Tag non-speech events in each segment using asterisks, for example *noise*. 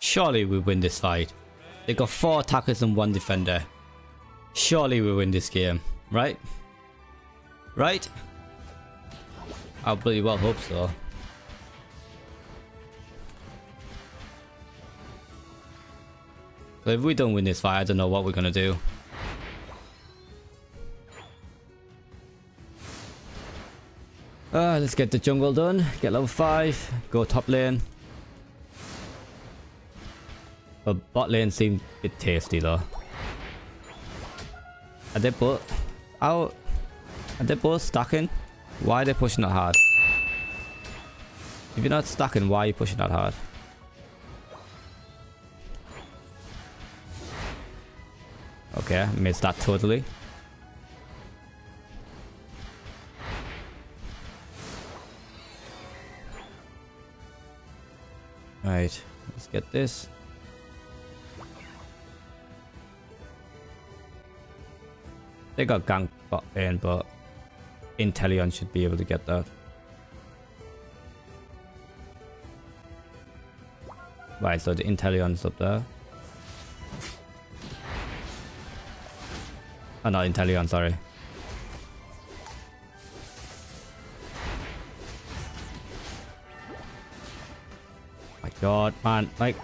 Surely we win this fight. They got four attackers and one defender. Surely we win this game, right? Right? I pretty well hope so. If we don't win this fight, I don't know what we're gonna do. Uh, let's get the jungle done. Get level 5. Go top lane. But bot lane seemed a bit tasty though. Are they both out? Are they both stacking? Why are they pushing that hard? If you're not stacking, why are you pushing that hard? Okay, missed that totally. Right, let's get this. They got gank in, um, but Inteleon should be able to get that. Right, so the Inteleon's up there. Oh, not Inteleon, sorry. My god, man, like...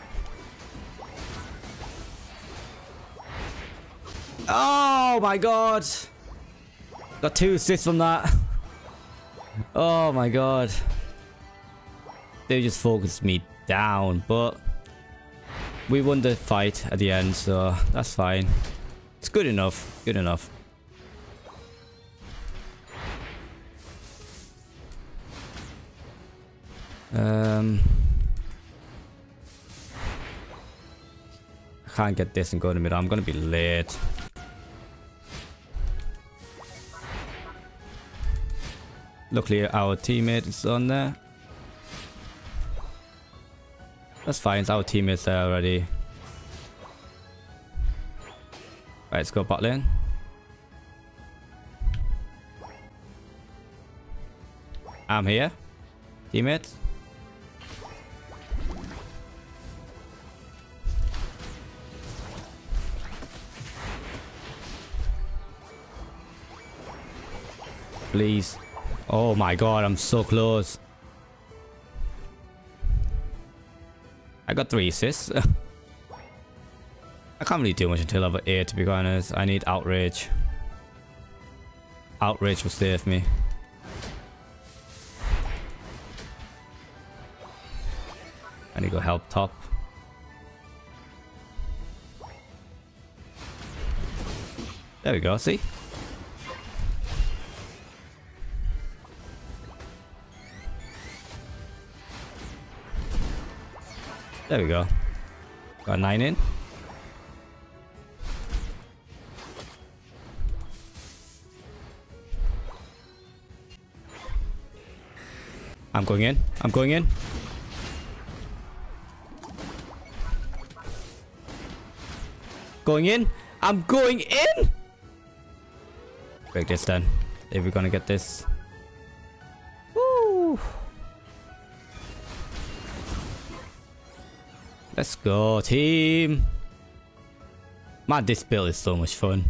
Oh my god! Got two assists from that. *laughs* Oh my god. They just focused me down, but we won the fight at the end, so that's fine. It's good enough. Good enough. Um, I can't get this and go to mid. I'm gonna be late. Luckily our teammate is on there. That's fine, our teammates there already. Right, let's go bot lane. I'm here. Teammates. Please. Oh my god, I'm so close. I got three assists. *laughs* I can't really do much until level 8 to be honest. I need outrage. Outrage will save me. I need to go help top. There we go, see? There we go. Got 9 in. I'm going in. I'm going in. Going in. I'm going in. Break this then. If we're gonna get this. Let's go, team. Man, this build is so much fun.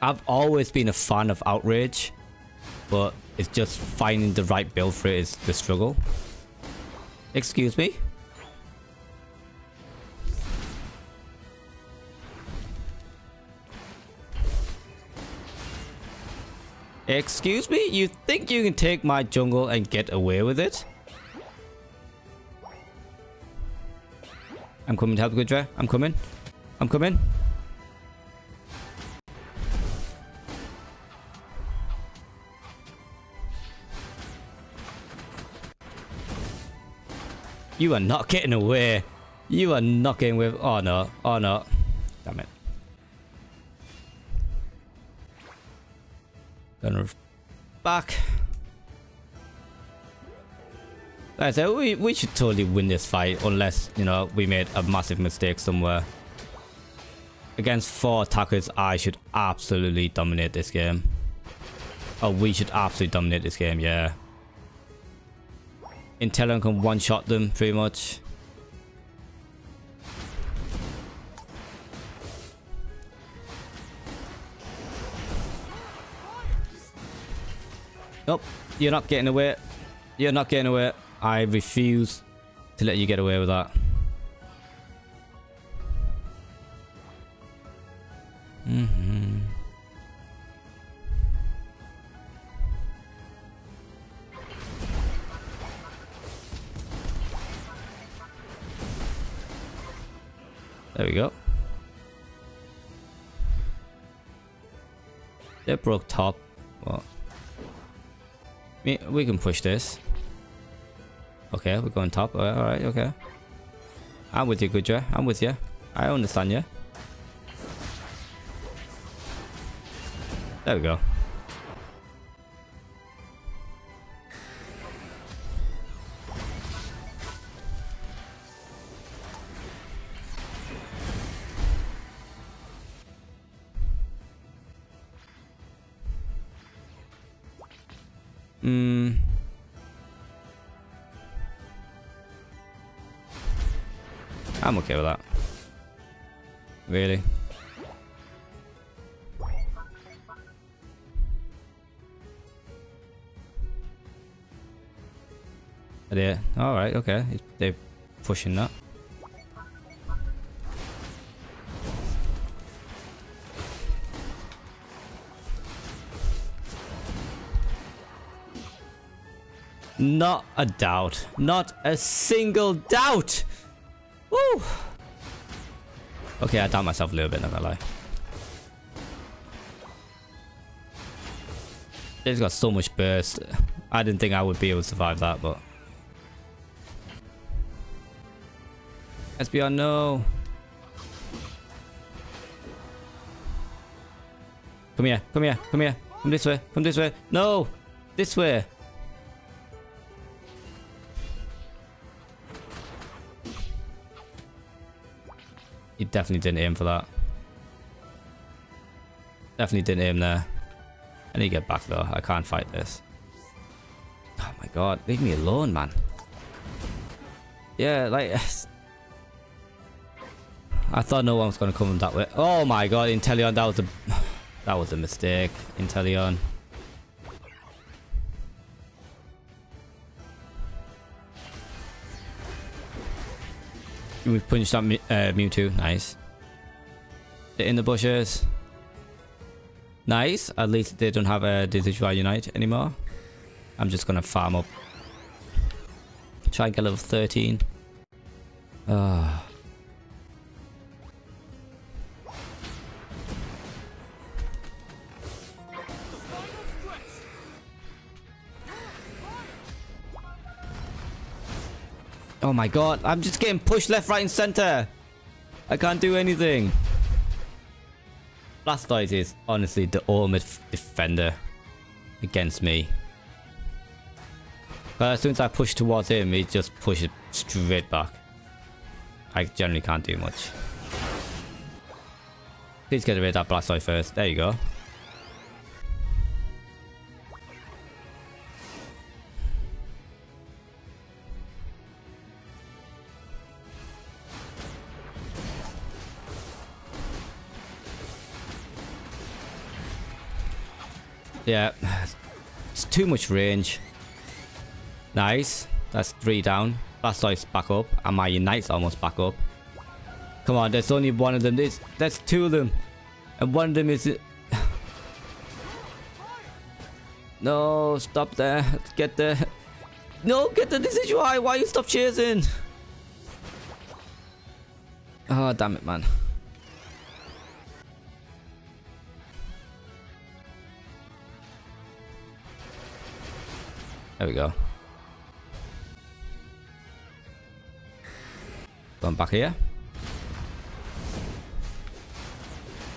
I've always been a fan of Outrage, but it's just finding the right build for it is the struggle. Excuse me? Excuse me? You think you can take my jungle and get away with it? I'm coming to help Gudra. I'm coming. I'm coming. You are not getting away. You are not getting with. Oh no. Oh no. Damn it. Gonna back. Like I said, we, we should totally win this fight unless, you know, we made a massive mistake somewhere. Against four attackers, I should absolutely dominate this game. Oh, we should absolutely dominate this game, yeah. Inteleon can one-shot them, pretty much. Nope, you're not getting away. You're not getting away. I refuse to let you get away with that. Mm-hmm. There we go. They broke top. Well, We can push this. Okay, we're going top. Alright, okay. I'm with you, Gudra. I'm with you. I understand you. There we go. Hmm. I'm okay with that. Really? Yeah. Alright, okay. They're pushing that. Not a doubt. Not a single doubt. Woo! Okay, I doubt myself a little bit, not gonna lie. It's got so much burst. I didn't think I would be able to survive that, but... Espeon, no! Come here, come here, come here. Come this way, come this way. No! This way! Definitely didn't aim for that. Definitely didn't aim there. I need to get back though. I can't fight this. Oh my god. Leave me alone, man. Yeah, like... *sighs* I thought no one was going to come that way. Oh my god, Inteleon, that was a... *sighs* That was a mistake, Inteleon. We've punched out uh, Mewtwo. Nice. In the bushes. Nice. At least they don't have a Decidueye Unite anymore. I'm just going to farm up. Try and get level 13. Ah. Oh my god, I'm just getting pushed left, right, and center. I can't do anything. Blastoise is honestly the ultimate defender against me. But as soon as I push towards him, he just pushes straight back. I generally can't do much. Please get rid of that Blastoise first. There you go. Yeah, it's too much range. Nice. That's three down. Blastoise back up. And my Unite's almost back up. Come on, there's only one of them. There's, there's two of them. And one of them is... *sighs* no, stop there. Get there. No, get the decision. Why? Why you stop chasing? Oh, damn it, man. There we go. Going back here.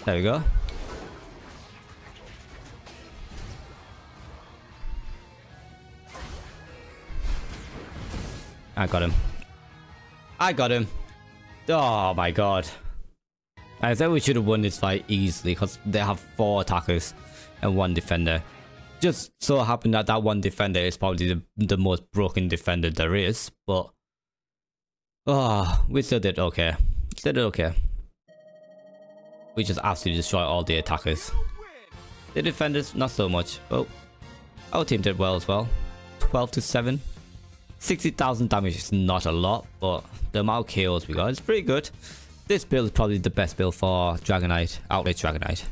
There we go. I got him. I got him. Oh my god. I said we should have won this fight easily because they have four attackers and one defender just so happened that that one defender is probably the, the most broken defender there is, but oh, we still did okay. Still did okay. We just absolutely destroy all the attackers. The defenders, not so much. Oh, Our team did well as well. 12 to 7. 60,000 damage is not a lot, but the amount of kills we got is pretty good. This build is probably the best build for Dragonite, Outrage Dragonite.